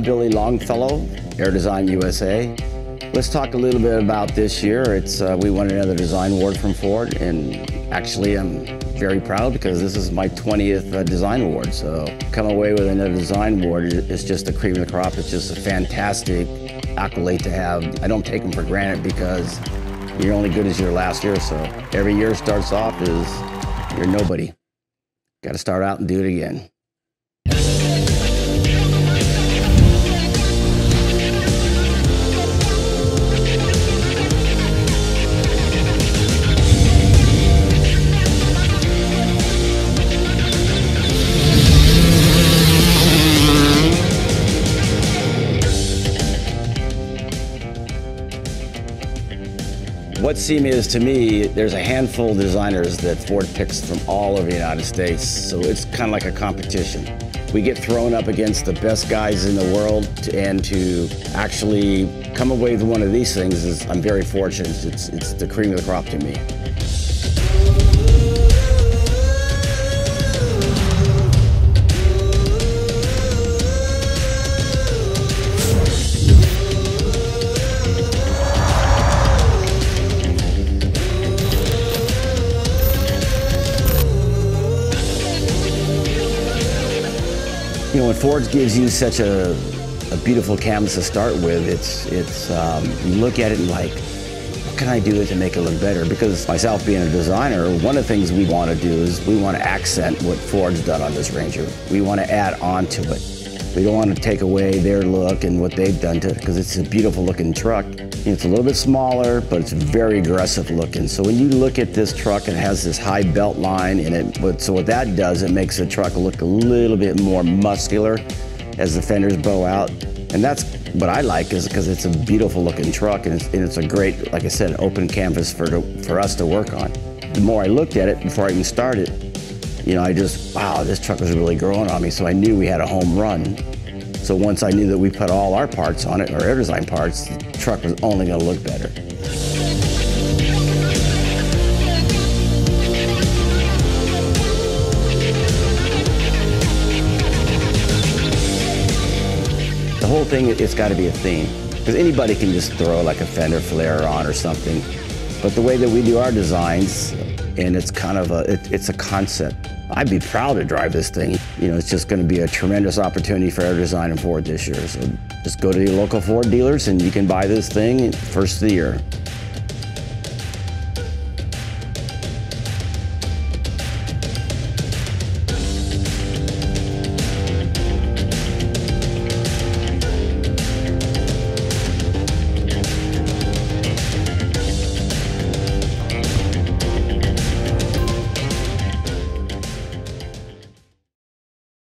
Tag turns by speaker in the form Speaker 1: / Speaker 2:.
Speaker 1: Willie Longfellow, Air Design USA. Let's talk a little bit about this year. It's uh, we won another design award from Ford, and actually I'm very proud because this is my 20th uh, design award. So come away with another design award is just the cream of the crop. It's just a fantastic accolade to have. I don't take them for granted because you're only good as your last year. So every year starts off as you're nobody. Got to start out and do it again. What SEMA is to me, there's a handful of designers that Ford picks from all over the United States, so it's kind of like a competition. We get thrown up against the best guys in the world, and to actually come away with one of these things is, I'm very fortunate. It's, it's the cream of the crop to me. You know, when Ford gives you such a, a beautiful canvas to start with, it's, it's um, you look at it and like, what can I do to make it look better? Because myself being a designer, one of the things we want to do is we want to accent what Ford's done on this Ranger. We want to add on to it. We don't want to take away their look and what they've done to it because it's a beautiful looking truck. It's a little bit smaller, but it's very aggressive looking. So when you look at this truck, it has this high belt line and it, so what that does, it makes the truck look a little bit more muscular as the fenders bow out. And that's what I like is because it's a beautiful looking truck and it's, and it's, a great, like I said, open canvas for, for us to work on. The more I looked at it before I even started, you know, I just, wow, this truck was really growing on me. So I knew we had a home run. So once I knew that we put all our parts on it, our air design parts, the truck was only going to look better. The whole thing, it's got to be a theme. Because anybody can just throw like a fender flare on or something. But the way that we do our designs, and it's kind of a, it, it's a concept. I'd be proud to drive this thing. You know, it's just going to be a tremendous opportunity for air design and Ford this year. So just go to your local Ford dealers and you can buy this thing first of the year.